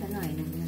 ซะหน่อยหนึ่งนะ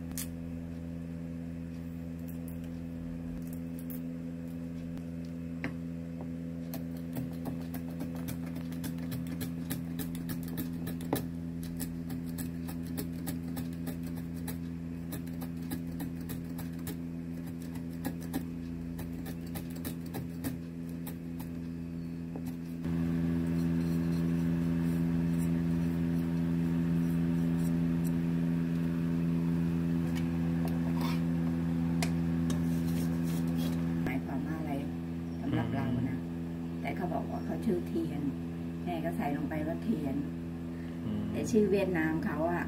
สำหรับเรานะ แต่เขาบอกว่าเขาชื่อเทียนแม่ก็ใส่ลงไปว่าเทียนอืมแต่ชื่อเวียดนามเขาอะ